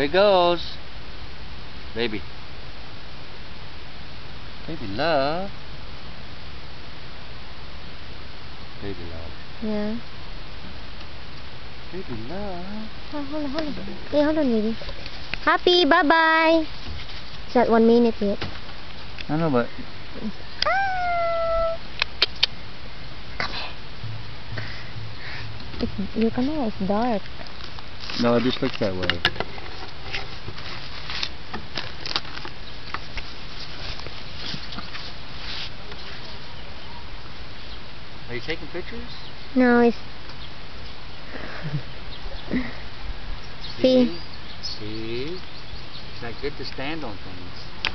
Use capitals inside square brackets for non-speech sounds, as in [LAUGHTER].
he goes. Baby. Baby love. Baby love. Yeah. Baby love. Oh, hold on, hold on. Yeah, hold on, baby. Happy, bye-bye. It's not one minute yet. I know, but Ah! Come here. It's, your camera is dark. no, it just looks that way. Are you taking pictures? No. See? [LAUGHS] See? See? It's not good to stand on things.